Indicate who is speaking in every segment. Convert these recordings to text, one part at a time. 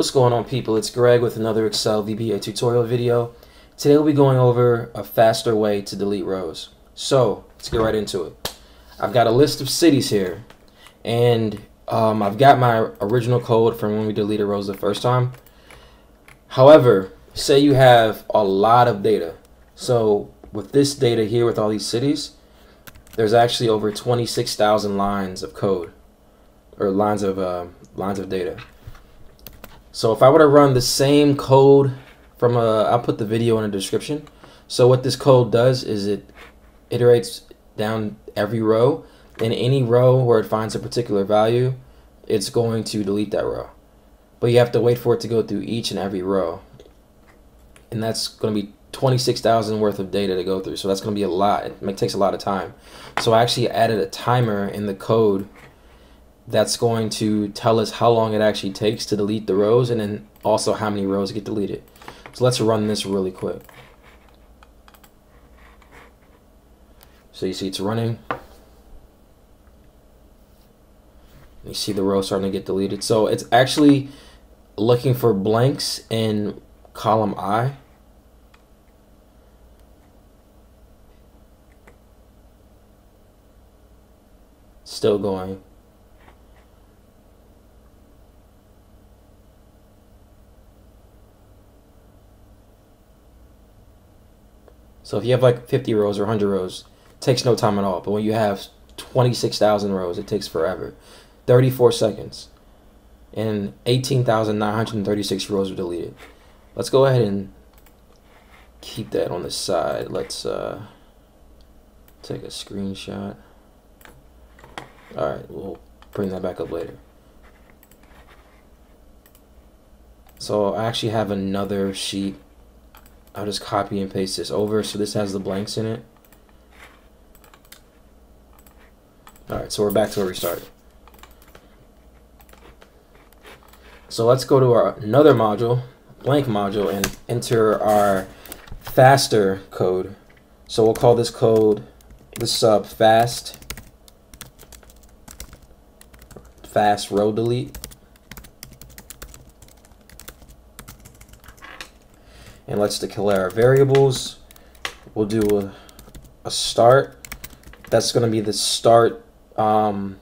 Speaker 1: What's going on people? It's Greg with another Excel VBA tutorial video. Today we'll be going over a faster way to delete rows. So let's get right into it. I've got a list of cities here and um, I've got my original code from when we deleted rows the first time. However, say you have a lot of data. So with this data here with all these cities, there's actually over 26,000 lines of code or lines of uh, lines of data. So if I were to run the same code from a, I'll put the video in the description. So what this code does is it iterates down every row. In any row where it finds a particular value, it's going to delete that row. But you have to wait for it to go through each and every row. And that's going to be 26,000 worth of data to go through. So that's going to be a lot. It takes a lot of time. So I actually added a timer in the code that's going to tell us how long it actually takes to delete the rows and then also how many rows get deleted. So let's run this really quick. So you see it's running. You see the row starting to get deleted. So it's actually looking for blanks in column I. Still going. So if you have like 50 rows or 100 rows, takes no time at all. But when you have 26,000 rows, it takes forever. 34 seconds. And 18,936 rows are deleted. Let's go ahead and keep that on the side. Let's uh, take a screenshot. Alright, we'll bring that back up later. So I actually have another sheet I'll just copy and paste this over so this has the blanks in it. Alright, so we're back to where we started. So let's go to our another module, blank module, and enter our faster code. So we'll call this code the sub fast fast row delete. Let's declare our variables. We'll do a, a start. That's going to be the start um,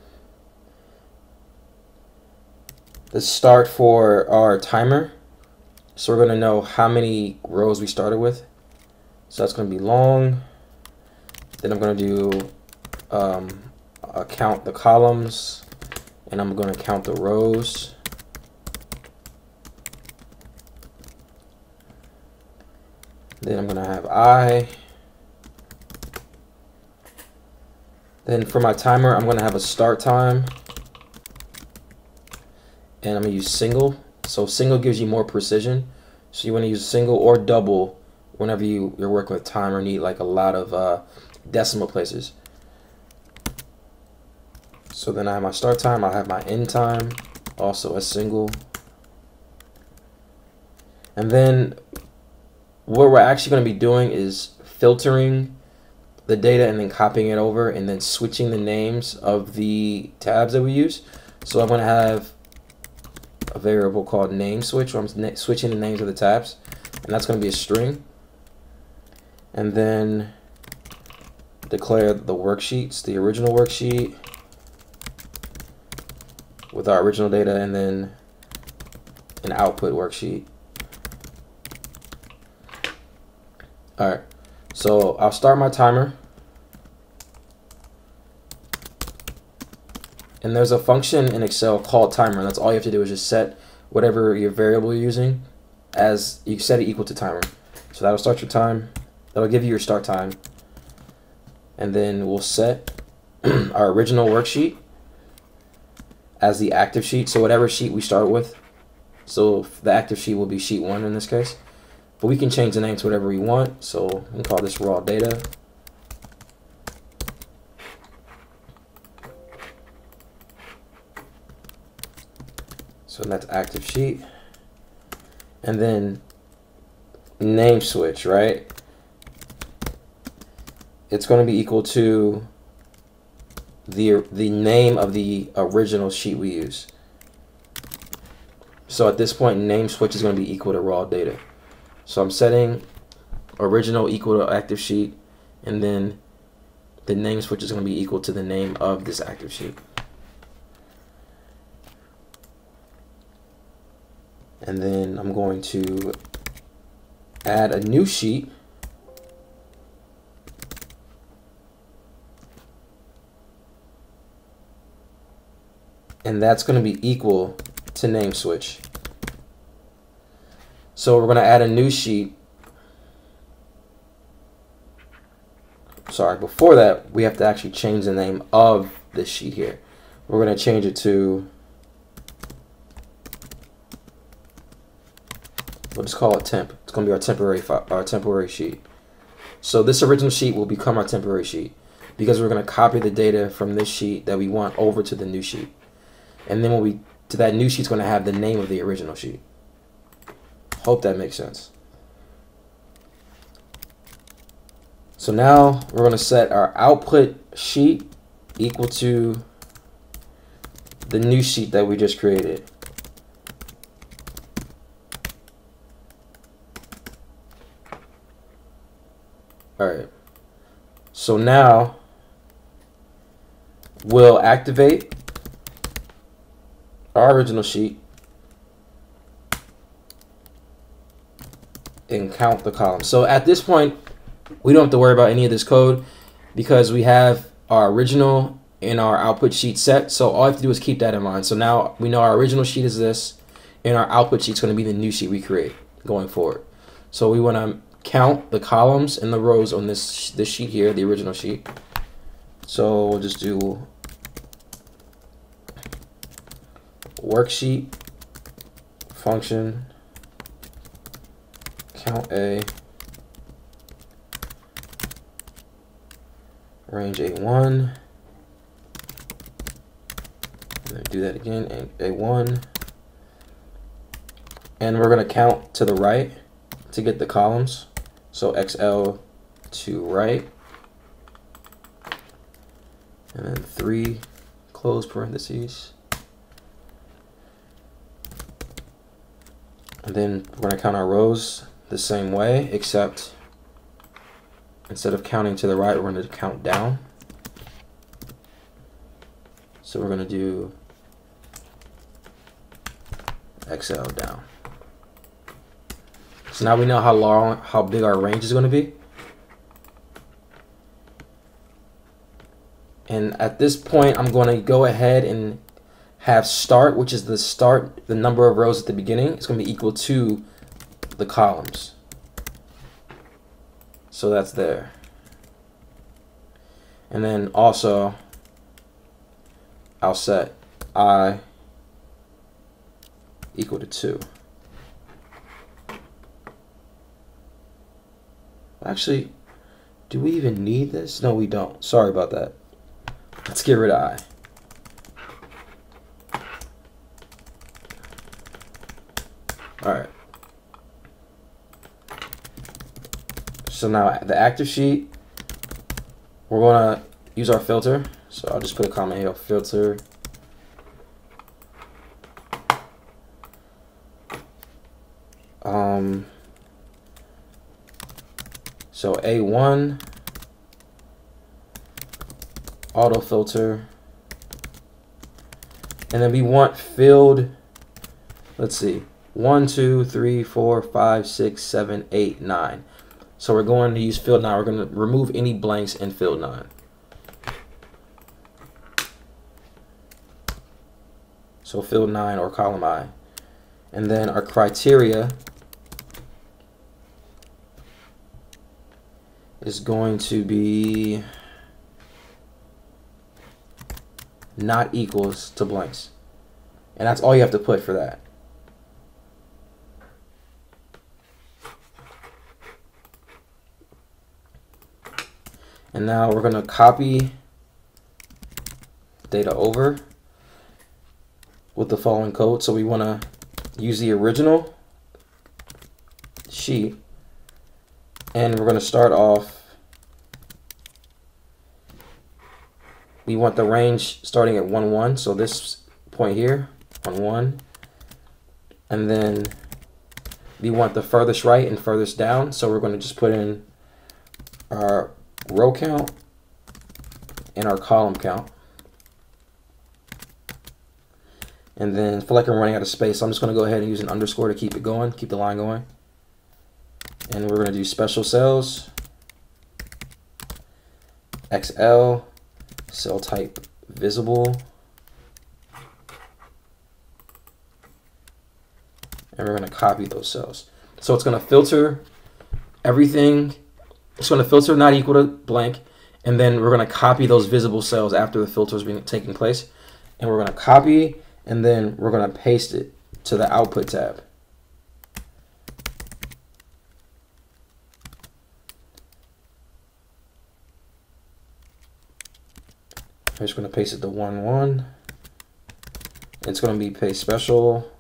Speaker 1: the start for our timer. So we're going to know how many rows we started with. So that's going to be long. Then I'm going to do um, count the columns and I'm going to count the rows. Then I'm going to have I. Then for my timer, I'm going to have a start time. And I'm going to use single. So single gives you more precision. So you want to use single or double whenever you, you're working with time or need like a lot of uh, decimal places. So then I have my start time, I have my end time, also a single. And then what we're actually going to be doing is filtering the data and then copying it over and then switching the names of the tabs that we use. So I'm going to have a variable called name switch where I'm switching the names of the tabs and that's going to be a string. And then declare the worksheets, the original worksheet with our original data and then an output worksheet. All right, so I'll start my timer. And there's a function in Excel called timer. That's all you have to do is just set whatever your variable you're using as you set it equal to timer. So that'll start your time. That'll give you your start time. And then we'll set our original worksheet as the active sheet. So whatever sheet we start with. So the active sheet will be sheet one in this case. But we can change the name to whatever we want. So we can call this raw data. So that's active sheet. And then name switch, right? It's going to be equal to the the name of the original sheet we use. So at this point, name switch is going to be equal to raw data. So I'm setting original equal to active sheet, and then the name switch is going to be equal to the name of this active sheet. And then I'm going to add a new sheet. And that's going to be equal to name switch. So we're going to add a new sheet. Sorry, before that, we have to actually change the name of this sheet here. We're going to change it to, we'll just call it temp. It's going to be our temporary our temporary sheet. So this original sheet will become our temporary sheet because we're going to copy the data from this sheet that we want over to the new sheet. And then when we to that new sheet's going to have the name of the original sheet. Hope that makes sense. So now we're going to set our output sheet equal to the new sheet that we just created. All right. So now we'll activate our original sheet and count the columns. So at this point, we don't have to worry about any of this code because we have our original and our output sheet set. So all I have to do is keep that in mind. So now we know our original sheet is this and our output sheet is going to be the new sheet we create going forward. So we want to count the columns and the rows on this this sheet here, the original sheet. So we'll just do worksheet function count a range a1 do that again a1 and we're going to count to the right to get the columns. So xl to right. And then three close parentheses. And then we're going to count our rows the same way, except instead of counting to the right, we're going to count down. So we're going to do XL down. So now we know how long, how big our range is going to be. And at this point, I'm going to go ahead and have start, which is the start, the number of rows at the beginning, is going to be equal to the columns. So that's there. And then also, I'll set i equal to 2. Actually, do we even need this? No, we don't. Sorry about that. Let's get rid of i. All So now the active sheet, we're gonna use our filter. So I'll just put a comment here, filter. Um, so A1, auto filter, and then we want field, let's see, one, two, three, four, five, six, seven, eight, nine. So we're going to use field 9. We're going to remove any blanks in field 9. So field 9 or column I. And then our criteria is going to be not equals to blanks. And that's all you have to put for that. And now we're going to copy data over with the following code. So we want to use the original sheet and we're going to start off we want the range starting at 1 1 so this point here on 1 And then we want the furthest right and furthest down. So we're going to just put in our row count and our column count. And then feel like I'm running out of space, so I'm just going to go ahead and use an underscore to keep it going, keep the line going. And we're going to do special cells, XL, cell type visible, and we're going to copy those cells. So it's going to filter everything. It's going to filter not equal to blank, and then we're going to copy those visible cells after the filter has been taking place. And we're going to copy and then we're going to paste it to the output tab. I'm just going to paste it to 1, 1. It's going to be paste special.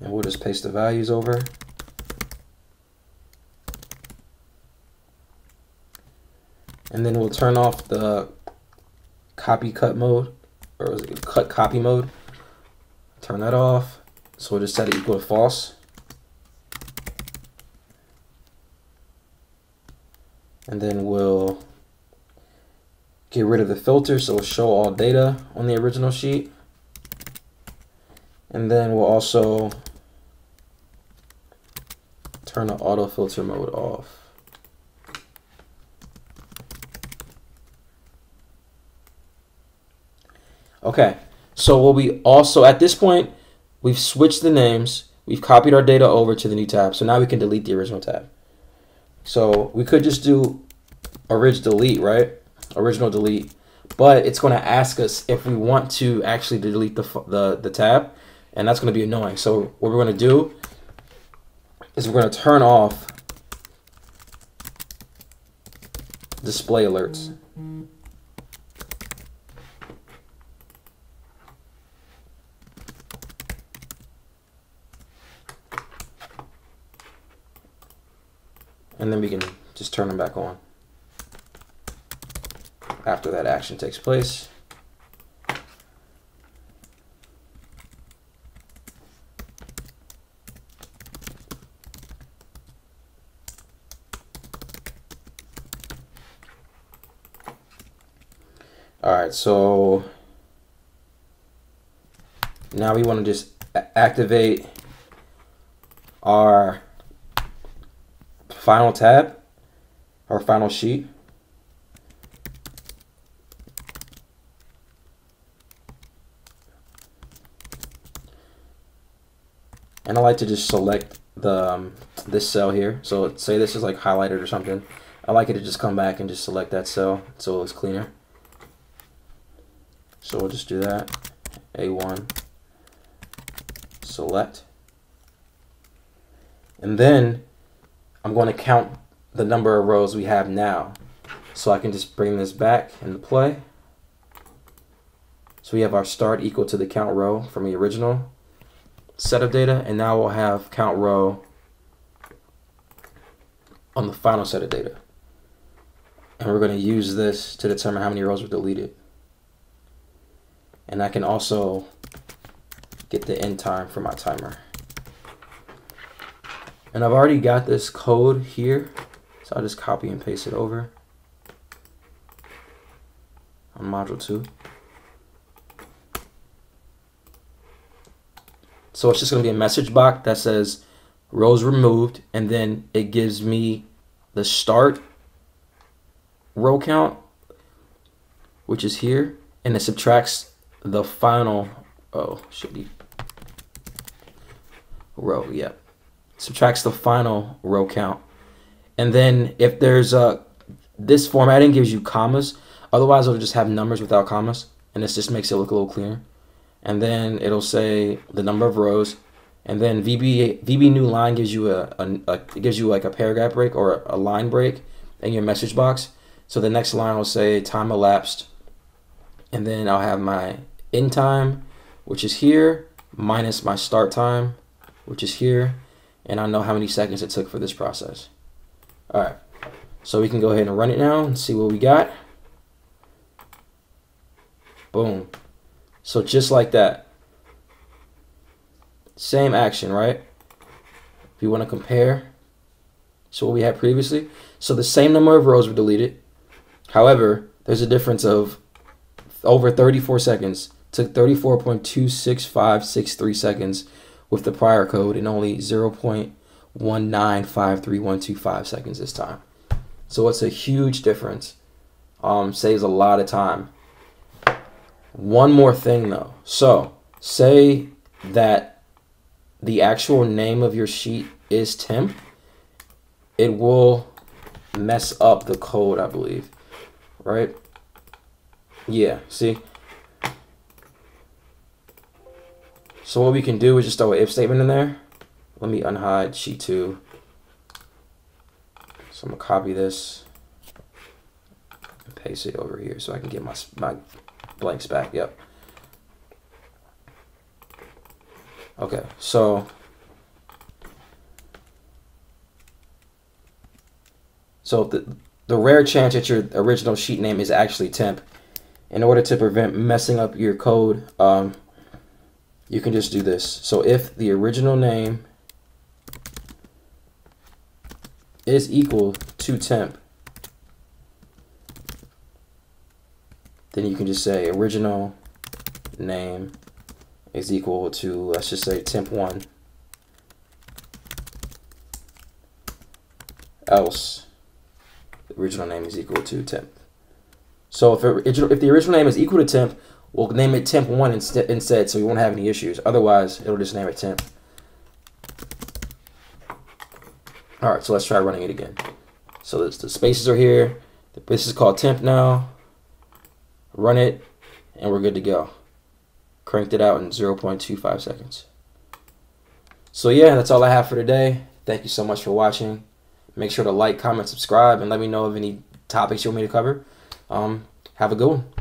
Speaker 1: And we'll just paste the values over. And then we'll turn off the copy cut mode, or cut copy mode? Turn that off. So we'll just set it equal to false. And then we'll get rid of the filter so it'll show all data on the original sheet. And then we'll also turn the auto filter mode off. Okay, so what we also, at this point, we've switched the names, we've copied our data over to the new tab, so now we can delete the original tab. So we could just do orig delete, right? Original delete, but it's going to ask us if we want to actually delete the, the, the tab, and that's going to be annoying. So what we're going to do is we're going to turn off display alerts. And then we can just turn them back on after that action takes place. All right, so now we want to just activate our final tab or final sheet. And I like to just select the um, this cell here. So let's say this is like highlighted or something. I like it to just come back and just select that cell so it's cleaner. So we'll just do that. A1 select. And then I'm going to count the number of rows we have now. So I can just bring this back into play. So we have our start equal to the count row from the original set of data, and now we'll have count row on the final set of data. And we're going to use this to determine how many rows were deleted. And I can also get the end time for my timer. And I've already got this code here. So I'll just copy and paste it over on module 2. So it's just going to be a message box that says rows removed and then it gives me the start row count which is here and it subtracts the final oh be row yep subtracts the final row count. And then if there's a, this formatting gives you commas. Otherwise, it'll just have numbers without commas. And this just makes it look a little cleaner. And then it'll say the number of rows. And then VB VB new line gives you a, a, a gives you like a paragraph break or a line break in your message box. So the next line will say time elapsed. And then I'll have my end time, which is here, minus my start time, which is here and I know how many seconds it took for this process. All right, so we can go ahead and run it now and see what we got. Boom. So just like that. Same action, right? If you want to compare so what we had previously. So the same number of rows were deleted. However, there's a difference of over 34 seconds. Took 34.26563 seconds with the prior code and only 0.1953125 seconds this time. So it's a huge difference. Um, saves a lot of time. One more thing though. So say that the actual name of your sheet is temp. It will mess up the code, I believe. Right? Yeah, see? So what we can do is just throw an if statement in there. Let me unhide sheet 2. So I'm to copy this and paste it over here so I can get my, my blanks back. Yep. Okay, so so the the rare chance that your original sheet name is actually temp, in order to prevent messing up your code, um, you can just do this. So if the original name is equal to temp, then you can just say original name is equal to, let's just say temp1, else the original name is equal to temp. So if, it, if the original name is equal to temp, we'll name it temp1 instead, instead so we won't have any issues. Otherwise, it'll just name it temp. All right, so let's try running it again. So the spaces are here. This is called temp now. Run it, and we're good to go. Cranked it out in 0.25 seconds. So yeah, that's all I have for today. Thank you so much for watching. Make sure to like, comment, subscribe, and let me know of any topics you want me to cover. Um, have a good one.